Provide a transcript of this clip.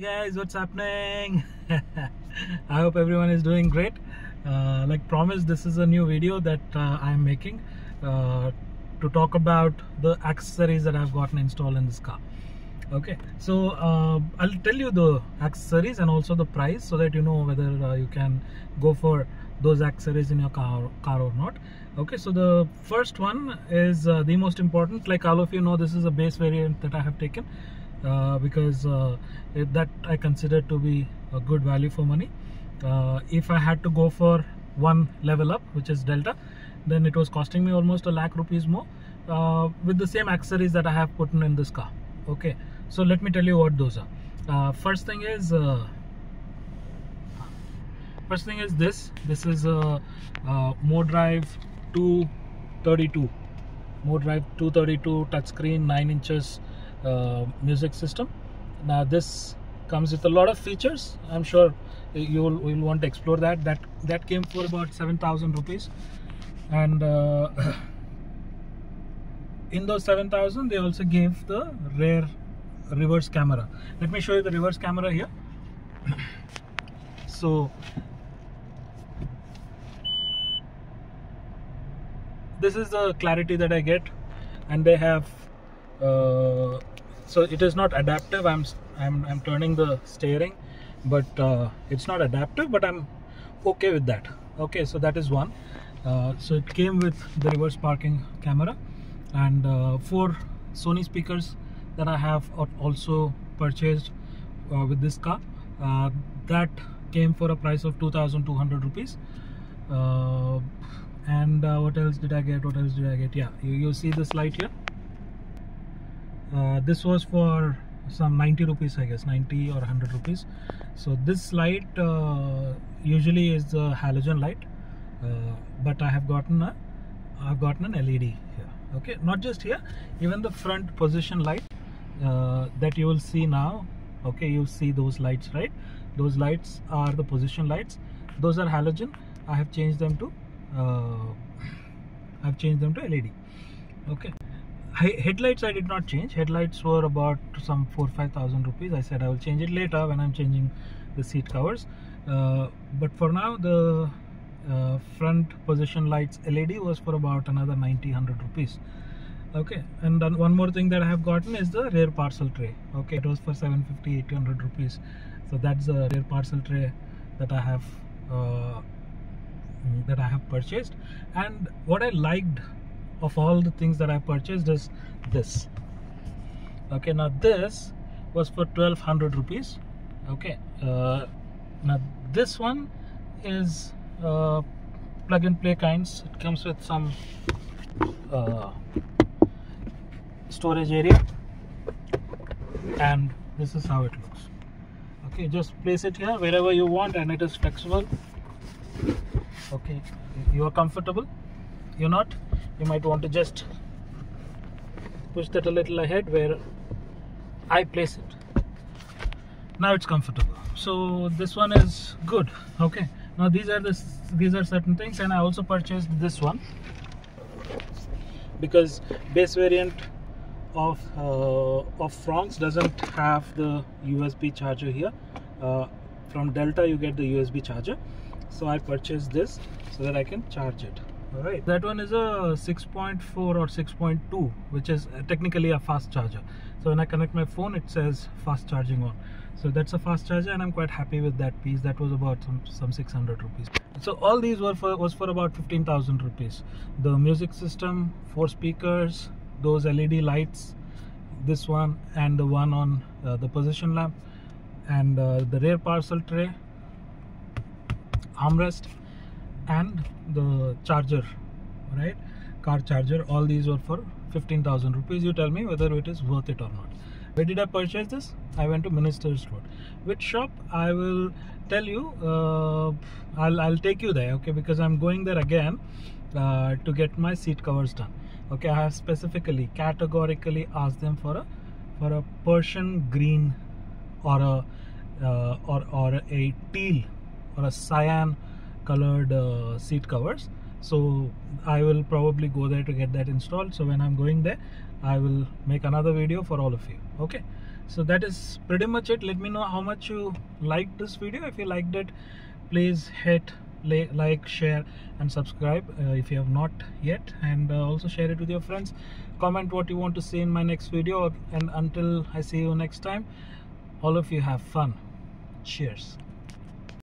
Hey guys, what's happening? I hope everyone is doing great. Uh, like promised, this is a new video that uh, I'm making uh, to talk about the accessories that I've gotten installed in this car. Okay, so uh, I'll tell you the accessories and also the price so that you know whether uh, you can go for those accessories in your car, car or not. Okay, so the first one is uh, the most important. Like all of you know, this is a base variant that I have taken because uh, that I consider to be a good value for money. Uh, if I had to go for one level up, which is Delta, then it was costing me almost a lakh rupees more uh, with the same accessories that I have put in, this car. Okay, so let me tell you what those are. Uh, first thing is uh, first thing is this. This is a, a MoDrive 232. MoDrive 232 touchscreen, 9 inches uh, music system. Now this comes with a lot of features. I'm sure you will, will want to explore that. That that came for about 7,000 rupees, and uh, in those 7,000 they also gave the rear reverse camera. Let me show you the reverse camera here. so this is the clarity that I get, and they have. Uh, so it is not adaptive. I'm I'm I'm turning the steering, but uh, it's not adaptive. But I'm okay with that. Okay, so that is one. Uh, so it came with the reverse parking camera and uh, four Sony speakers that I have also purchased uh, with this car. Uh, that came for a price of 2,200 rupees. Uh, and what else did I get? What else did I get? Yeah, you, you see this light here. Uh, this was for some 90 rupees, I guess, 90 or 100 rupees. So this light uh, usually is the halogen light, uh, but I have gotten a, I've gotten an LED here. Okay, not just here, even the front position light uh, that you will see now. Okay, you see those lights, right? Those lights are the position lights. Those are halogen. I have changed them to uh, I've changed them to LED. Okay. Headlights I did not change. Headlights were about some four five thousand rupees. I said I will change it later when I'm changing the seat covers. Uh, but for now, the uh, front position lights LED was for about another 90 100 rupees. Okay, and then one more thing that I have gotten is the rear parcel tray. Okay, it was for 750 800 rupees. So that's the rear parcel tray that I have uh, that I have purchased and what I liked of all the things that I purchased is this. Okay now this was for 1200 rupees. Okay uh, now this one is uh, plug and play kinds. It comes with some uh, storage area. And this is how it looks. Okay just place it here wherever you want and it is flexible. Okay you are comfortable you're not? You might want to just push that a little ahead where I place it. Now it's comfortable. So this one is good. Okay. Now these are the these are certain things and I also purchased this one because base variant of uh, of Fronx doesn't have the USB charger here. Uh, from Delta you get the USB charger. So I purchased this so that I can charge it all right. That one is a 6.4 or 6.2 which is technically a fast charger. So when I connect my phone it says fast charging on. So that's a fast charger and I'm quite happy with that piece. That was about some, some 600 rupees. So all these were for was for about 15,000 rupees. The music system four speakers those LED lights this one and the one on uh, the position lamp and uh, the rear parcel tray armrest and the charger right? Car charger all these were for 15000 rupees. You tell me whether it is worth it or not. Where did i purchase this? I went to ministers road which shop? I will tell you uh, I'll, I'll take you there okay? Because i'm going there again uh, to get my seat covers done okay? I have specifically categorically asked them for a for a persian green or a uh, or or a teal or a cyan colored uh, seat covers. So I will probably go there to get that installed. So when I'm going there I will make another video for all of you. Okay? So that is pretty much it. Let me know how much you liked this video. If you liked it please hit like share and subscribe uh, if you have not yet. And uh, also share it with your friends. Comment what you want to see in my next video. And until i see you next time all of you have fun. Cheers